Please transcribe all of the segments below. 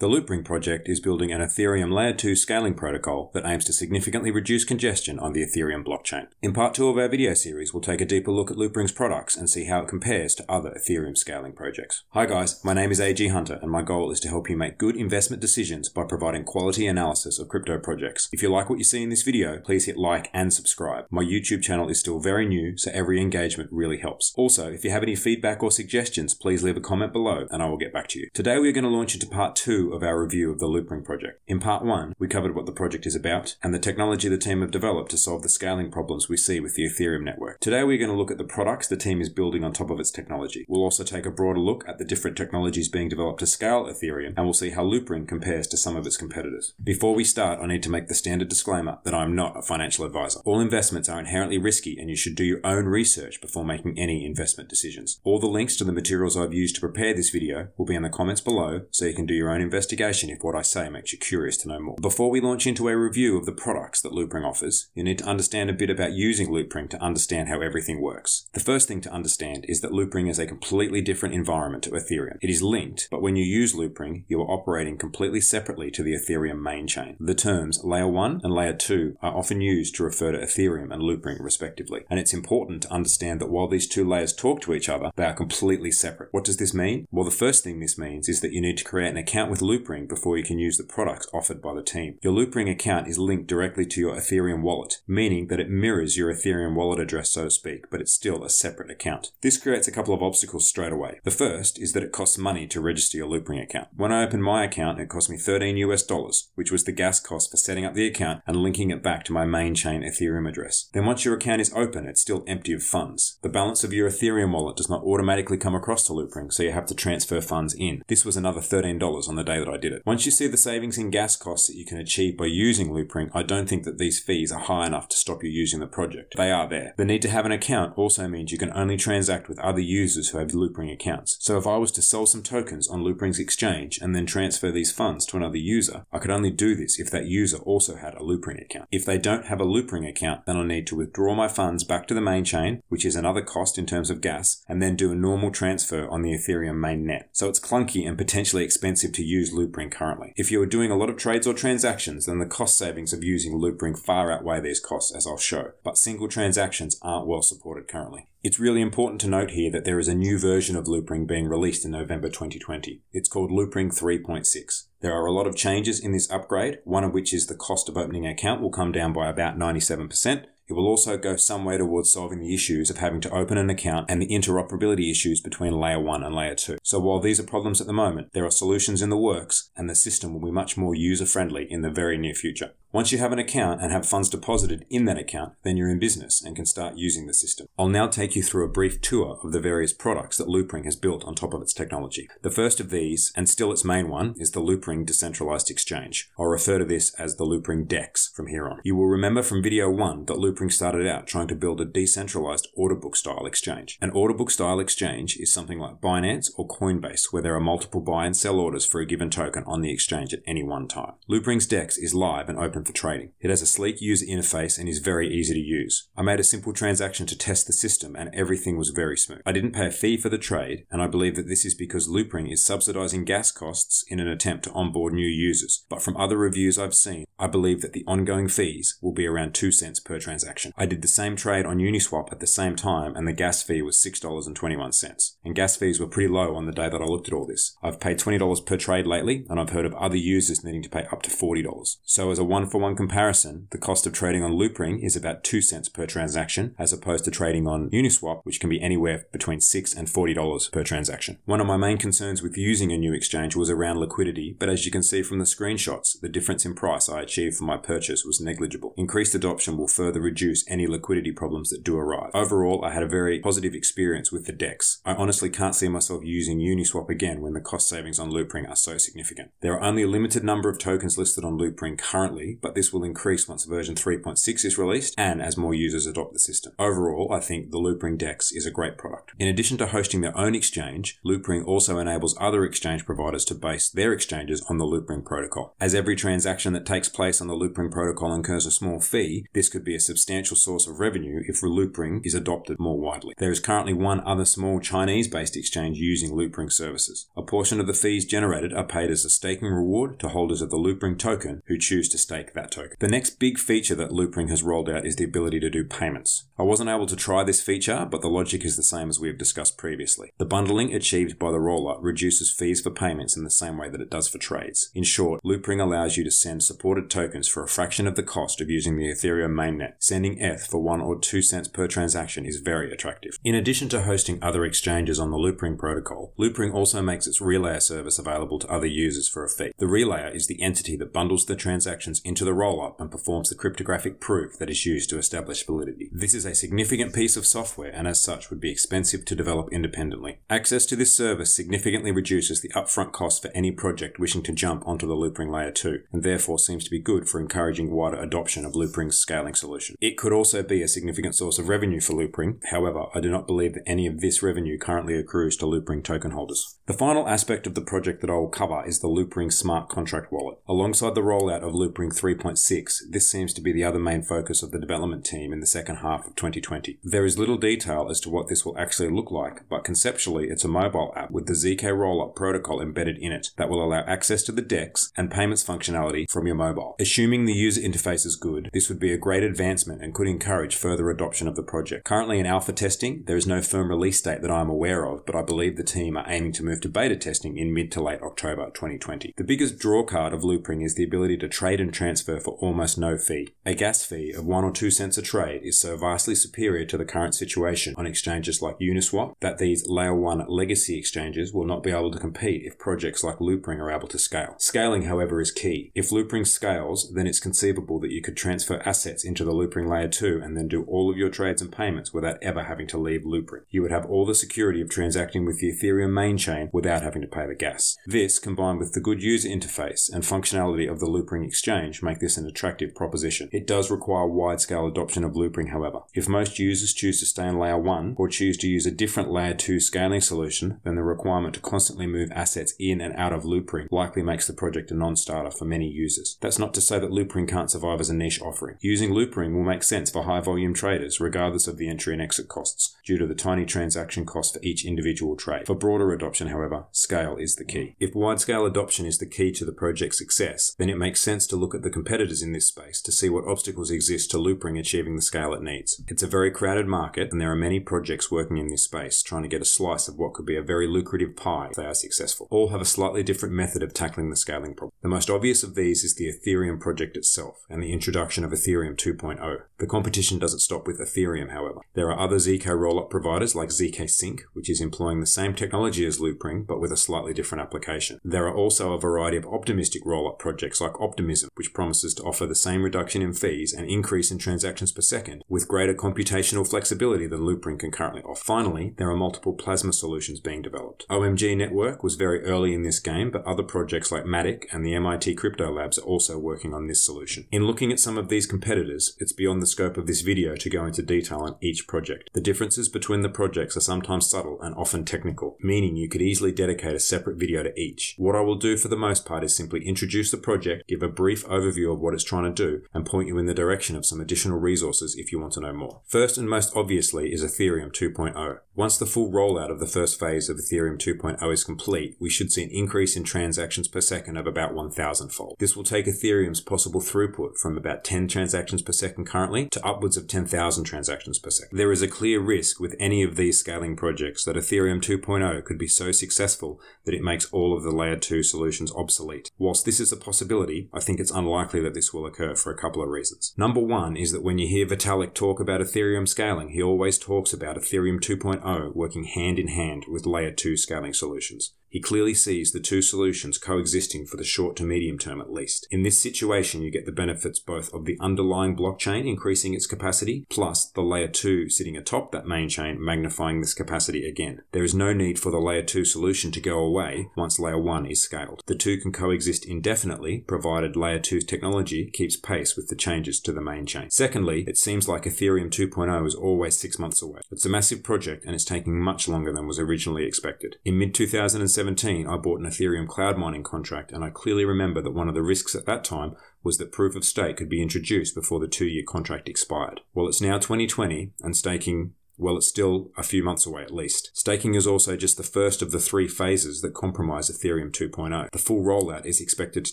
The Loopring project is building an Ethereum Layer 2 scaling protocol that aims to significantly reduce congestion on the Ethereum blockchain. In part 2 of our video series, we'll take a deeper look at Loopring's products and see how it compares to other Ethereum scaling projects. Hi guys, my name is AG Hunter and my goal is to help you make good investment decisions by providing quality analysis of crypto projects. If you like what you see in this video, please hit like and subscribe. My YouTube channel is still very new, so every engagement really helps. Also, if you have any feedback or suggestions, please leave a comment below and I will get back to you. Today we're going to launch into part 2 of our review of the Loopring project. In part one, we covered what the project is about and the technology the team have developed to solve the scaling problems we see with the Ethereum network. Today, we're going to look at the products the team is building on top of its technology. We'll also take a broader look at the different technologies being developed to scale Ethereum, and we'll see how Loopring compares to some of its competitors. Before we start, I need to make the standard disclaimer that I'm not a financial advisor. All investments are inherently risky, and you should do your own research before making any investment decisions. All the links to the materials I've used to prepare this video will be in the comments below, so you can do your own investigation if what I say makes you curious to know more. Before we launch into a review of the products that Loopring offers, you need to understand a bit about using Loopring to understand how everything works. The first thing to understand is that Loopring is a completely different environment to Ethereum. It is linked, but when you use Loopring, you are operating completely separately to the Ethereum main chain. The terms Layer 1 and Layer 2 are often used to refer to Ethereum and Loopring respectively, and it's important to understand that while these two layers talk to each other, they are completely separate. What does this mean? Well, the first thing this means is that you need to create an account with Loopring before you can use the products offered by the team. Your Loopring account is linked directly to your Ethereum wallet, meaning that it mirrors your Ethereum wallet address, so to speak, but it's still a separate account. This creates a couple of obstacles straight away. The first is that it costs money to register your Loopring account. When I opened my account, it cost me 13 US dollars, which was the gas cost for setting up the account and linking it back to my main chain Ethereum address. Then once your account is open, it's still empty of funds. The balance of your Ethereum wallet does not automatically come across to Loopring, so you have to transfer funds in. This was another $13 on the day that I did it. Once you see the savings in gas costs that you can achieve by using Loopring, I don't think that these fees are high enough to stop you using the project. They are there. The need to have an account also means you can only transact with other users who have Loopring accounts. So if I was to sell some tokens on Loopring's exchange and then transfer these funds to another user, I could only do this if that user also had a Loopring account. If they don't have a Loopring account, then I need to withdraw my funds back to the main chain, which is another cost in terms of gas, and then do a normal transfer on the Ethereum mainnet. So it's clunky and potentially expensive to use Loopring currently. If you are doing a lot of trades or transactions, then the cost savings of using Loopring far outweigh these costs, as I'll show, but single transactions aren't well supported currently. It's really important to note here that there is a new version of Loopring being released in November 2020. It's called Loopring 3.6. There are a lot of changes in this upgrade, one of which is the cost of opening an account will come down by about 97%, it will also go some way towards solving the issues of having to open an account and the interoperability issues between layer 1 and layer 2. So while these are problems at the moment, there are solutions in the works and the system will be much more user friendly in the very near future. Once you have an account and have funds deposited in that account, then you're in business and can start using the system. I'll now take you through a brief tour of the various products that Loopring has built on top of its technology. The first of these, and still its main one, is the Loopring Decentralized Exchange. I'll refer to this as the Loopring DEX from here on. You will remember from video 1 that Loopring started out trying to build a decentralized order book style exchange. An order book style exchange is something like Binance or Coinbase where there are multiple buy and sell orders for a given token on the exchange at any one time. Loopring's DEX is live and open open for trading. It has a sleek user interface and is very easy to use. I made a simple transaction to test the system and everything was very smooth. I didn't pay a fee for the trade and I believe that this is because Loopring is subsidizing gas costs in an attempt to onboard new users. But from other reviews I've seen, I believe that the ongoing fees will be around 2 cents per transaction. I did the same trade on Uniswap at the same time and the gas fee was $6.21. And gas fees were pretty low on the day that I looked at all this. I've paid $20 per trade lately and I've heard of other users needing to pay up to $40. So as a one for one comparison, the cost of trading on Loopring is about 2 cents per transaction, as opposed to trading on Uniswap, which can be anywhere between 6 and $40 per transaction. One of my main concerns with using a new exchange was around liquidity, but as you can see from the screenshots, the difference in price I achieved for my purchase was negligible. Increased adoption will further reduce any liquidity problems that do arise. Overall, I had a very positive experience with the DEX. I honestly can't see myself using Uniswap again when the cost savings on Loopring are so significant. There are only a limited number of tokens listed on Loopring currently, but this will increase once version 3.6 is released and as more users adopt the system. Overall, I think the Loopring DEX is a great product. In addition to hosting their own exchange, Loopring also enables other exchange providers to base their exchanges on the Loopring protocol. As every transaction that takes place on the Loopring protocol incurs a small fee, this could be a substantial source of revenue if Loopring is adopted more widely. There is currently one other small Chinese-based exchange using Loopring services. A portion of the fees generated are paid as a staking reward to holders of the Loopring token who choose to stake that token. The next big feature that Loopring has rolled out is the ability to do payments. I wasn't able to try this feature, but the logic is the same as we have discussed previously. The bundling achieved by the roller reduces fees for payments in the same way that it does for trades. In short, Loopring allows you to send supported tokens for a fraction of the cost of using the Ethereum mainnet. Sending ETH for 1 or 2 cents per transaction is very attractive. In addition to hosting other exchanges on the Loopring protocol, Loopring also makes its Relayer service available to other users for a fee. The Relayer is the entity that bundles the transactions into the rollup and performs the cryptographic proof that is used to establish validity. This is a significant piece of software and as such would be expensive to develop independently. Access to this service significantly reduces the upfront cost for any project wishing to jump onto the Loopring Layer 2 and therefore seems to be good for encouraging wider adoption of Loopring's scaling solution. It could also be a significant source of revenue for Loopring, however I do not believe that any of this revenue currently accrues to Loopring token holders. The final aspect of the project that I will cover is the Loopring smart contract wallet. Alongside the rollout of Loopring 3.6, this seems to be the other main focus of the development team in the second half of 2020. There is little detail as to what this will actually look like, but conceptually it's a mobile app with the ZK rollup protocol embedded in it that will allow access to the DEX and payments functionality from your mobile. Assuming the user interface is good, this would be a great advancement and could encourage further adoption of the project. Currently in alpha testing, there is no firm release date that I am aware of, but I believe the team are aiming to move to beta testing in mid to late October 2020. The biggest drawcard of Loopring is the ability to trade and transfer for almost no fee. A gas fee of 1 or 2 cents a trade is so vastly superior to the current situation on exchanges like Uniswap that these layer 1 legacy exchanges will not be able to compete if projects like Loopring are able to scale. Scaling, however, is key. If Loopring scales, then it's conceivable that you could transfer assets into the Loopring layer 2 and then do all of your trades and payments without ever having to leave Loopring. You would have all the security of transacting with the Ethereum main chain without having to pay the gas. This, combined with the good user interface and functionality of the Loopring exchange, make this an attractive proposition. It does require wide-scale adoption of Loopring, however. If most users choose to stay in layer 1 or choose to use a different layer 2 scaling solution, then the requirement to constantly move assets in and out of Loopring likely makes the project a non-starter for many users. That's not to say that Loopring can't survive as a niche offering. Using Loopring will make sense for high volume traders regardless of the entry and exit costs, due to the tiny transaction cost for each individual trade. For broader adoption, however, scale is the key. If wide-scale adoption is the key to the project's success, then it makes sense to look at the competitors in this space to see what obstacles exist to Loopring achieving the scale it needs. It's a very crowded market and there are many projects working in this space trying to get a slice of what could be a very lucrative pie if they are successful. All have a slightly different method of tackling the scaling problem. The most obvious of these is the Ethereum project itself and the introduction of Ethereum 2.0. The competition doesn't stop with Ethereum, however. There are other ZK rollup providers like ZK Sync, which is employing the same technology as Loopring but with a slightly different application. There are also a variety of optimistic rollup projects like Optimism, which promises to offer the same reduction in fees and increase in transactions per second with greater computational flexibility than Loopring can currently offer. Finally, there are multiple plasma solutions being developed. OMG Network was very early in this game, but other projects like Matic and the MIT Crypto Labs are also working on this solution. In looking at some of these competitors, it's beyond the scope of this video to go into detail on each project. The differences between the projects are sometimes subtle and often technical, meaning you could easily dedicate a separate video to each. What I will do for the most part is simply introduce the project, give a brief overview of what it's trying to do, and point you in the direction of some additional resources if you want to know more. First and most obviously is Ethereum 2.0. Once the full rollout of the first phase of Ethereum 2.0 is complete, we should see an increase in transactions per second of about 1000 fold. This will take Ethereum's possible throughput from about 10 transactions per second currently to upwards of 10,000 transactions per second. There is a clear risk with any of these scaling projects that Ethereum 2.0 could be so successful that it makes all of the layer 2 solutions obsolete. Whilst this is a possibility, I think it's unlikely that this will occur for a couple of reasons. Number one is that when you hear Vitalik talk about Ethereum scaling, he always talks about Ethereum 2.0 working hand in hand with layer 2 scaling solutions. He clearly sees the two solutions coexisting for the short to medium term at least. In this situation, you get the benefits both of the underlying blockchain increasing its capacity, plus the layer 2 sitting atop that main chain magnifying this capacity again. There is no need for the layer 2 solution to go away once layer 1 is scaled. The two can coexist indefinitely, provided layer 2's technology keeps pace with the changes to the main chain. Secondly, it seems like Ethereum 2.0 is always six months away. It's a massive project and it's taking much longer than was originally expected. In mid 2017, I bought an Ethereum cloud mining contract, and I clearly remember that one of the risks at that time was that proof of stake could be introduced before the two year contract expired. Well, it's now 2020 and staking well, it's still a few months away at least. Staking is also just the first of the three phases that comprise Ethereum 2.0. The full rollout is expected to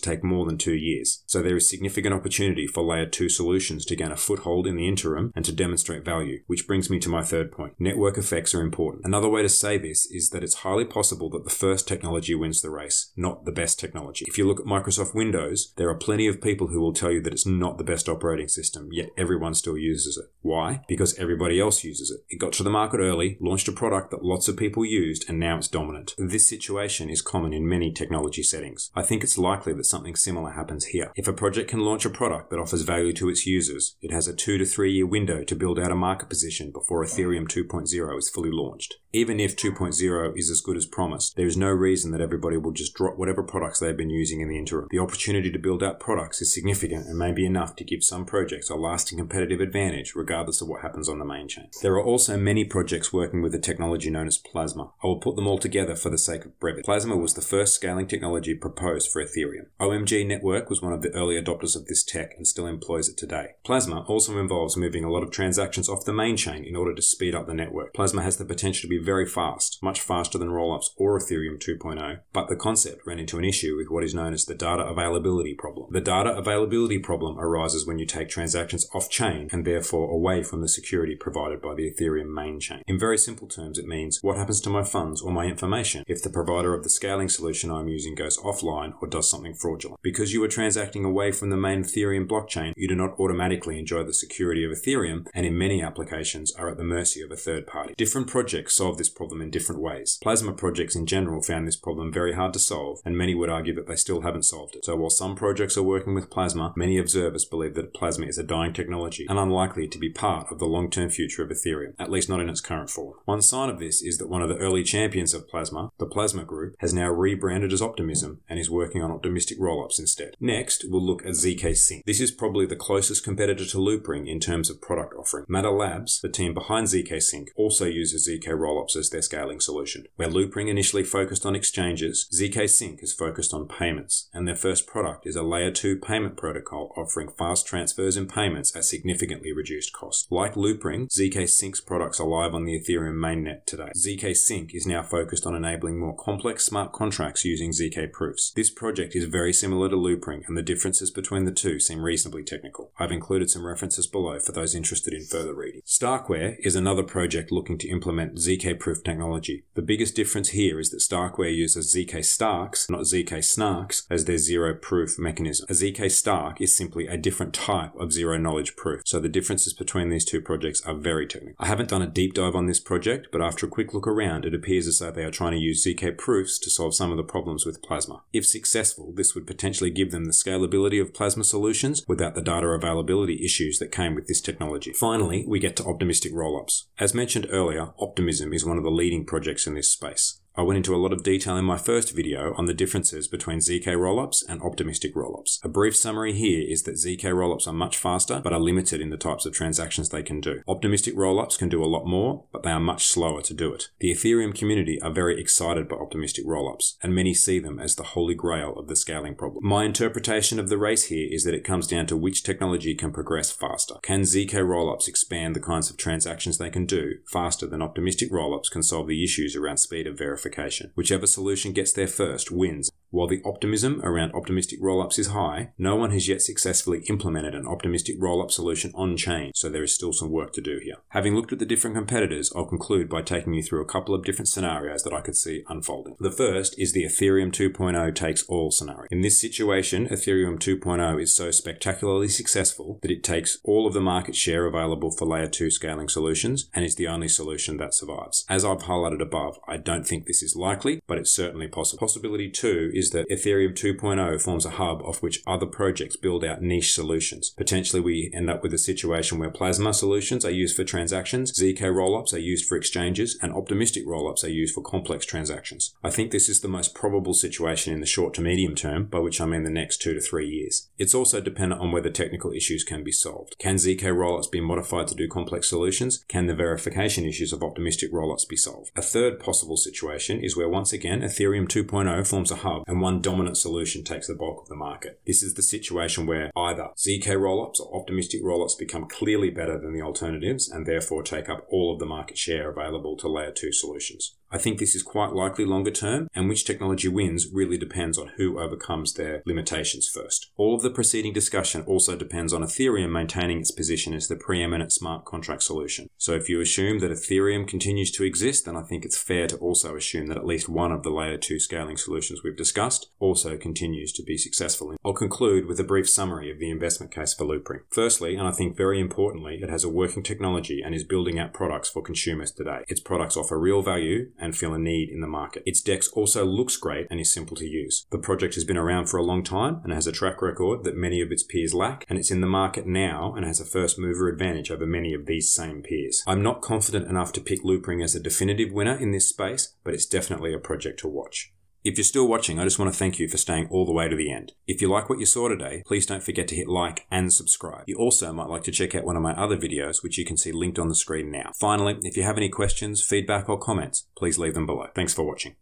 take more than two years, so there is significant opportunity for Layer 2 solutions to gain a foothold in the interim and to demonstrate value, which brings me to my third point. Network effects are important. Another way to say this is that it's highly possible that the first technology wins the race, not the best technology. If you look at Microsoft Windows, there are plenty of people who will tell you that it's not the best operating system, yet everyone still uses it. Why? Because everybody else uses it. It got to the market early, launched a product that lots of people used, and now it's dominant. This situation is common in many technology settings. I think it's likely that something similar happens here. If a project can launch a product that offers value to its users, it has a two to three year window to build out a market position before Ethereum 2.0 is fully launched. Even if 2.0 is as good as promised, there is no reason that everybody will just drop whatever products they've been using in the interim. The opportunity to build out products is significant and may be enough to give some projects a lasting competitive advantage regardless of what happens on the main chain. There are also many projects working with the technology known as Plasma. I will put them all together for the sake of brevity. Plasma was the first scaling technology proposed for Ethereum. OMG Network was one of the early adopters of this tech and still employs it today. Plasma also involves moving a lot of transactions off the main chain in order to speed up the network. Plasma has the potential to be very fast, much faster than rollups or Ethereum 2.0, but the concept ran into an issue with what is known as the data availability problem. The data availability problem arises when you take transactions off chain and therefore away from the security provided by the Ethereum main chain. In very simple terms, it means what happens to my funds or my information if the provider of the scaling solution I'm using goes offline or does something fraudulent. Because you are transacting away from the main Ethereum blockchain, you do not automatically enjoy the security of Ethereum and in many applications are at the mercy of a third party. Different projects solve solve this problem in different ways. Plasma projects in general found this problem very hard to solve, and many would argue that they still haven't solved it. So while some projects are working with plasma, many observers believe that plasma is a dying technology and unlikely to be part of the long-term future of Ethereum, at least not in its current form. One sign of this is that one of the early champions of plasma, the Plasma Group, has now rebranded as Optimism and is working on optimistic rollups instead. Next, we'll look at ZK Sync. This is probably the closest competitor to Loopring in terms of product offering. Matter Labs, the team behind ZK Sync, also uses ZK rollups as their scaling solution. Where Loopring initially focused on exchanges, ZK Sync is focused on payments, and their first product is a layer 2 payment protocol offering fast transfers and payments at significantly reduced cost. Like Loopring, ZK Sync's products are live on the Ethereum mainnet today. ZK Sync is now focused on enabling more complex smart contracts using ZK proofs. This project is very similar to Loopring, and the differences between the two seem reasonably technical. I've included some references below for those interested in further reading. Starkware is another project looking to implement ZK proof technology. The biggest difference here is that Starkware uses ZK Starks, not ZK Snarks, as their zero proof mechanism. A ZK Stark is simply a different type of zero knowledge proof, so the differences between these two projects are very technical. I haven't done a deep dive on this project, but after a quick look around, it appears as though they are trying to use ZK proofs to solve some of the problems with Plasma. If successful, this would potentially give them the scalability of Plasma solutions without the data availability issues that came with this technology. Finally, we get to optimistic rollups. As mentioned earlier, optimism is one of the leading projects in this space. I went into a lot of detail in my first video on the differences between ZK rollups and optimistic rollups. A brief summary here is that ZK rollups are much faster but are limited in the types of transactions they can do. Optimistic rollups can do a lot more, but they are much slower to do it. The Ethereum community are very excited by optimistic rollups, and many see them as the holy grail of the scaling problem. My interpretation of the race here is that it comes down to which technology can progress faster. Can ZK rollups expand the kinds of transactions they can do faster than optimistic rollups can solve the issues around speed of verification? Whichever solution gets there first wins While the optimism around optimistic rollups is high, no one has yet successfully implemented an optimistic rollup solution on chain, so there is still some work to do here. Having looked at the different competitors, I'll conclude by taking you through a couple of different scenarios that I could see unfolding. The first is the Ethereum 2.0 takes all scenario. In this situation, Ethereum 2.0 is so spectacularly successful that it takes all of the market share available for layer 2 scaling solutions and is the only solution that survives. As I've highlighted above, I don't think this is likely, but it's certainly possible. Possibility 2 is that Ethereum 2.0 forms a hub off which other projects build out niche solutions. Potentially we end up with a situation where Plasma solutions are used for transactions, ZK rollups are used for exchanges, and optimistic rollups are used for complex transactions. I think this is the most probable situation in the short to medium term, by which I mean the next two to three years. It's also dependent on whether technical issues can be solved. Can ZK rollups be modified to do complex solutions? Can the verification issues of optimistic rollups be solved? A third possible situation is where once again Ethereum 2.0 forms a hub and one dominant solution takes the bulk of the market. This is the situation where either ZK rollups or optimistic rollups become clearly better than the alternatives and therefore take up all of the market share available to layer 2 solutions. I think this is quite likely longer term, and which technology wins really depends on who overcomes their limitations first. All of the preceding discussion also depends on Ethereum maintaining its position as the preeminent smart contract solution. So if you assume that Ethereum continues to exist, then I think it's fair to also assume that at least one of the layer 2 scaling solutions we've discussed also continues to be successful. I'll conclude with a brief summary of the investment case for Loopring. Firstly, and I think very importantly, it has a working technology and is building out products for consumers today. Its products offer real value and feel a need in the market. Its DEX also looks great and is simple to use. The project has been around for a long time and has a track record that many of its peers lack, and it's in the market now and has a first mover advantage over many of these same peers. I'm not confident enough to pick Loopring as a definitive winner in this space, but it's definitely a project to watch. If you're still watching, I just want to thank you for staying all the way to the end. If you like what you saw today, please don't forget to hit like and subscribe. You also might like to check out one of my other videos, which you can see linked on the screen now. Finally, if you have any questions, feedback, or comments, please leave them below. Thanks for watching.